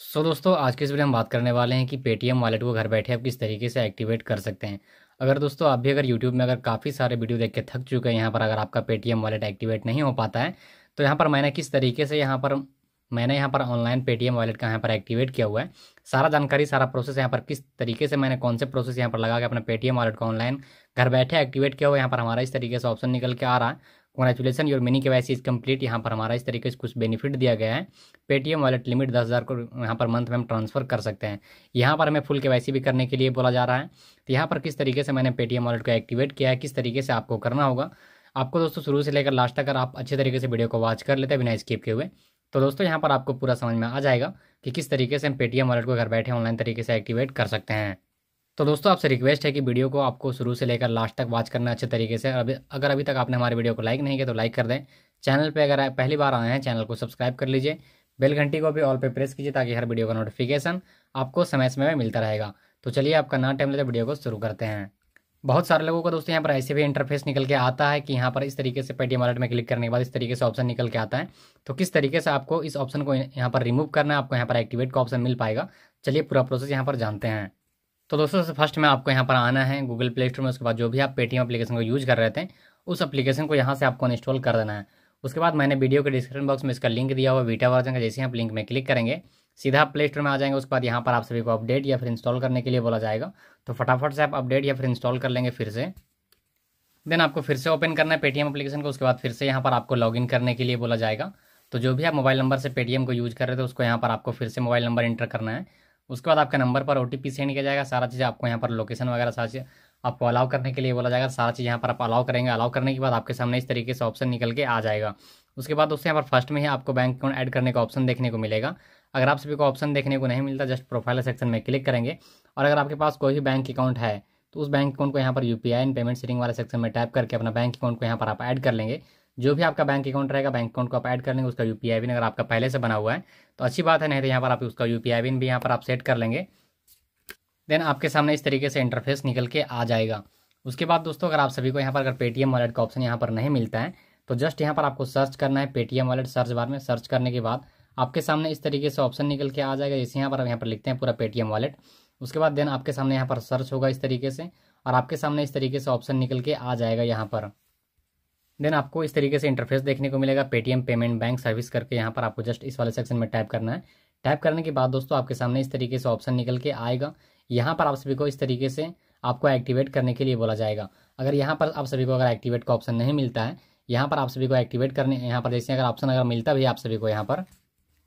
सो so, दोस्तों आज के इस वीडियो में बात करने वाले हैं कि पेटीएम वॉलेट को घर बैठे आप किस तरीके से एक्टिवेट कर सकते हैं। अगर दोस्तों आप भी अगर यूट्यूब में अगर काफ़ी सारे वीडियो देख के थक चुके हैं यहाँ पर अगर आपका पेटीएम वॉलेट एक्टिवेट नहीं हो पाता है तो यहाँ पर मैंने किस तरीके से यहाँ पर मैंने यहाँ पर ऑनलाइन पेटीएम वॉलेट का यहाँ पर एक्टिवेट किया हुआ है। सारा जानकारी सारा प्रोसेस यहाँ पर किस तरीके से मैंने कौन से प्रोसेस यहाँ पर लगा के अपना पेटीएम वॉलेट को ऑनलाइन घर बैठे एक्टिवेट किया हुआ यहाँ पर हमारा इस तरीके से ऑप्शन निकल के आ रहा है। Congratulation your mini K Y is complete यहाँ पर हमारा इस तरीके से कुछ बेनिफिट दिया गया है। पेटीएम वॉलेट लिमिट दस हज़ार को यहाँ पर मंथ में हम ट्रांसफ़र कर सकते हैं। यहाँ पर हमें फुल के वाई सी भी करने के लिए बोला जा रहा है। तो यहाँ पर किस तरीके से मैंने पेटीएम वॉलेट को एक्टिवेट किया है, किस तरीके से आपको करना होगा। आपको दोस्तों शुरू से लेकर लास्ट तक अगर आप अच्छे तरीके से वीडियो को वॉच कर लेते हैं, बिना स्किप के हुए तो दोस्तों यहाँ पर आपको पूरा समझ में आ जाएगा कि किस तरीके से हम पेटीएम वॉलेट को घर बैठे ऑनलाइन तरीके से एक्टिवेट कर सकते हैं। तो दोस्तों, आपसे रिक्वेस्ट है कि वीडियो को आपको शुरू से लेकर लास्ट तक वॉच करना अच्छे तरीके से। अभी, अगर अभी तक आपने हमारे वीडियो को लाइक नहीं किया तो लाइक कर दें। चैनल पे अगर पहली बार आए हैं चैनल को सब्सक्राइब कर लीजिए। बेल घंटी को भी ऑल पे प्रेस कीजिए ताकि हर वीडियो का नोटिफिकेशन आपको समय समय में मिलता रहेगा। तो चलिए, आपका ना टाइम लेते वीडियो को शुरू करते हैं। बहुत सारे लोगों को दोस्तों, यहाँ पर ऐसे भी इंटरफेस निकल के आता है कि यहाँ पर इस तरीके से पेटीएम वॉलेट में क्लिक करने के बाद इस तरीके से ऑप्शन निकल के आता है। तो किस तरीके से आपको इस ऑप्शन को यहाँ पर रिमूव करना है, आपको यहाँ पर एक्टिवेट का ऑप्शन मिल पाएगा। चलिए पूरा प्रोसेस यहाँ पर जानते हैं। तो दोस्तों से फ़र्स्ट में आपको यहाँ पर आना है गूगल प्ले स्टोर में। उसके बाद जो भी आप पेटीएम एप्लीकेशन को यूज़ कर रहे थे, उस एप्लीकेशन को यहाँ से आपको इंस्टॉल कर देना है। उसके बाद मैंने वीडियो के डिस्क्रिप्शन बॉक्स में इसका लिंक दिया हुआ वीटा वर्जन का, जैसे आप लिंक में क्लिक करेंगे, सीधा प्ले स्टोर में आ जाएँगे। उसके बाद यहाँ पर आप सभी को अपडेट या फिर इंस्टॉल करने के लिए बोला जाएगा। तो फटाफट से आप अपडेट या फिर इंस्टॉल कर लेंगे फिर से। देन आपको फिर से ओपन करना है पेटीएम एप्लीकेशन को। उसके बाद फिर से यहाँ पर आपको लॉगिन करने के लिए बोला जाएगा। तो जो भी आप मोबाइल नंबर से पेटीएम को यूज़ कर रहे थे, उसको यहाँ पर आपको फिर से मोबाइल नंबर इंटर करना है। उसके बाद आपके नंबर पर ओ सेंड किया जाएगा, सारा चीज़ आपको यहाँ पर लोकेशन वगैरह सारा चीज़ आपको अलाउ करने के लिए बोला जाएगा, सारा चीज़ यहाँ पर आप अलाउ करेंगे। अलाउ करने के बाद आपके सामने इस तरीके से ऑप्शन निकल के आ जाएगा। उसके बाद उससे यहाँ पर फ़र्स्ट में ही आपको बैंक अकाउंट ऐड करने का ऑप्शन देखने को मिलेगा। अगर आप सभी को ऑप्शन देखने को नहीं मिलता जस्ट प्रोफ़ाइल सेक्शन में क्लिक करेंगे। और अगर आपके पास कोई भी बैंक अकाउंट है तो उस बैंक अकाउंट को यहाँ पर U P I and payment setting वाले सेक्शन में टाइप करके अपना बैंक अकाउंट को यहाँ पर आप ऐड कर लेंगे। जो भी आपका बैंक अकाउंट रहेगा बैंक अकाउंट को आप ऐड कर लेंगे, उसका यू पी अगर आपका पहले से बना हुआ है तो अच्छी बात है, नहीं तो यहाँ पर आप उसका यू पी भी यहाँ पर आप सेट कर लेंगे। देन आपके सामने इस तरीके से इंटरफेस निकल के आ जाएगा। उसके बाद दोस्तों, अगर आप सभी को यहाँ पर अगर पेटीएम वॉलेट का ऑप्शन यहाँ पर नहीं मिलता है तो जस्ट यहाँ पर आपको सर्च करना है पेटीएम वॉलेट सर्च बार में सर्च करने के बाद आपके सामने इस तरीके से ऑप्शन निकल के आ जाएगा। जैसे यहाँ पर आप यहाँ पर लिखते हैं पूरा पेटीएम वॉलेट उसके बाद देन आपके सामने यहाँ पर सर्च होगा इस तरीके से, और आपके सामने इस तरीके से ऑप्शन निकल के आ जाएगा यहाँ पर। देन आपको इस तरीके से इंटरफेस देखने को मिलेगा। पेटीएम पेमेंट बैंक सर्विस करके यहाँ पर आपको जस्ट इस वाले सेक्शन में टाइप करना है। टाइप करने के बाद दोस्तों आपके सामने इस तरीके से ऑप्शन निकल के आएगा। यहाँ पर आप सभी को इस तरीके से आपको एक्टिवेट करने के लिए बोला जाएगा। अगर यहाँ पर आप सभी को अगर एक्टिवेट का ऑप्शन नहीं मिलता है, यहाँ पर आप सभी को एक्टिवेट करने, यहाँ पर जैसे अगर ऑप्शन अगर मिलता भी आप सभी को यहाँ पर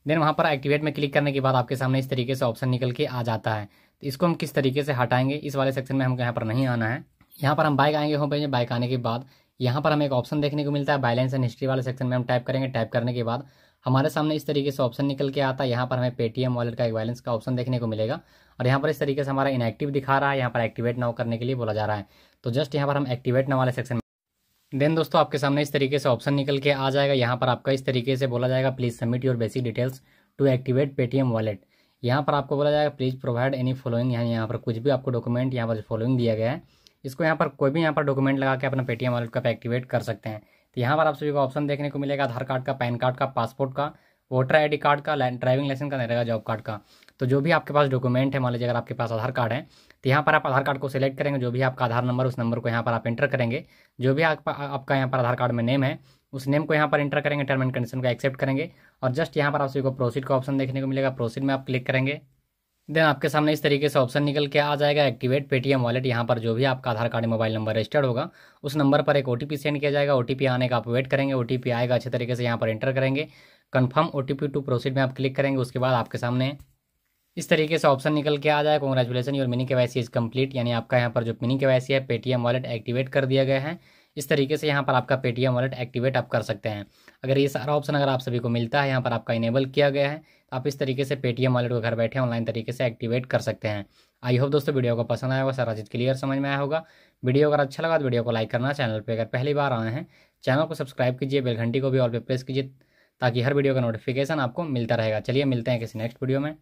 देन वहाँ पर एक्टिवेट में क्लिक करने के बाद आपके सामने इस तरीके से ऑप्शन निकल के आ जाता है। तो इसको हम किस तरीके से हटाएँगे? इस वाले सेक्शन में हमको यहाँ पर नहीं आना है। यहाँ पर हम बाइक आएँगे होम पेज बाइक आने के बाद यहाँ पर हमें एक ऑप्शन देखने को मिलता है बैलेंस एंड हिस्ट्री वाले सेक्शन में हम टाइप करेंगे। टाइप करने के बाद हमारे सामने इस तरीके से ऑप्शन निकल के आता है। यहाँ पर हमें पेटीएम वॉलेट का एक बैलेंस का ऑप्शन देखने को मिलेगा। और यहाँ पर इस तरीके से हमारा इनएक्टिव दिखा रहा है। यहाँ पर एक्टिवेट नाउ करने के लिए बोला जा रहा है। तो जस्ट यहाँ पर हम एक्टिवेट नाउ वाले सेक्शन देन दोस्तों आपके सामने इस तरीके से ऑप्शन निकल के आ जाएगा। यहाँ पर आपका इस तरीके से बोला जाएगा please submit your basic details to activate Paytm wallet यहाँ पर आपको बोला जाएगा प्लीज़ प्रोवाइड एनी फॉलोइंग यहाँ यहाँ पर कुछ भी आपको डॉक्यूमेंट यहाँ पर फॉलोइंग दिया गया है। इसको यहाँ पर कोई भी यहाँ पर डॉक्यूमेंट लगा के अपना पेटीएम वॉलेट का एक्टिवेट कर सकते हैं। तो यहाँ पर आप सभी को ऑप्शन देखने को मिलेगा आधार कार्ड का पैन कार्ड का पासपोर्ट का वोटर आईडी कार्ड का ड्राइविंग लाइसेंस का नहीं रहेगा जॉब कार्ड का। तो जो भी आपके पास डॉक्यूमेंट है मान लीजिए अगर आपके पास आधार कार्ड है तो यहाँ पर आप आधार कार्ड को सिलेक्ट करेंगे जो भी आपका आधार नंबर उस नंबर को यहाँ पर आप इंटर करेंगे। जो भी आप, आपका यहाँ पर आधार कार्ड में नेम है उस नेम को यहाँ पर इंटर करेंगे टर्म एंड कंडीशन को एक्सेप्ट करेंगे। और जस्ट यहाँ पर आप सभी को प्रोसीड का ऑप्शन देखने को मिलेगा प्रोसीड में आप क्लिक करेंगे। देन आपके सामने इस तरीके से ऑप्शन निकल के आ जाएगा, एक्टिवेट पेटीएम वॉलेट। यहाँ पर जो भी आपका Aadhaar card mobile number registered होगा, उस नंबर पर एक ओटीपी सेंड किया जाएगा। ओटीपी आने का आप वेट करेंगे ओटीपी आएगा, अच्छे तरीके से यहाँ पर एंटर करेंगे। कन्फर्म ओ टू प्रोसीड में आप क्लिक करेंगे, उसके बाद आपके सामने इस तरीके से ऑप्शन निकल के आ जाए congratulation your mini K Y is complete यानी आपका यहाँ पर जो मिनी के वाई है, पेटीएम वॉलेट एक्टिवेट कर दिया गया है। इस तरीके से यहाँ पर आपका पेटीएम वॉलेट एक्टिवेट आप कर सकते हैं। अगर ये सारा ऑप्शन अगर आप सभी को मिलता है, यहाँ पर आपका इनेबल किया गया है आप इस तरीके से पेटीएम वॉलेट को घर बैठे ऑनलाइन तरीके से एक्टिवेट कर सकते हैं। आई होप दोस्तों वीडियो को पसंद आया होगा, सारा चीज़ क्लियर समझ में आया होगा। वीडियो अगर अच्छा लगा तो वीडियो को लाइक करना चैनल पर अगर पहली बार आए हैं चैनल को सब्सक्राइब कीजिए बेल घंटी को भी ऑल पे प्रेस कीजिए, ताकि हर वीडियो का नोटिफिकेशन आपको मिलता रहेगा। चलिए मिलते हैं किसी नेक्स्ट वीडियो में।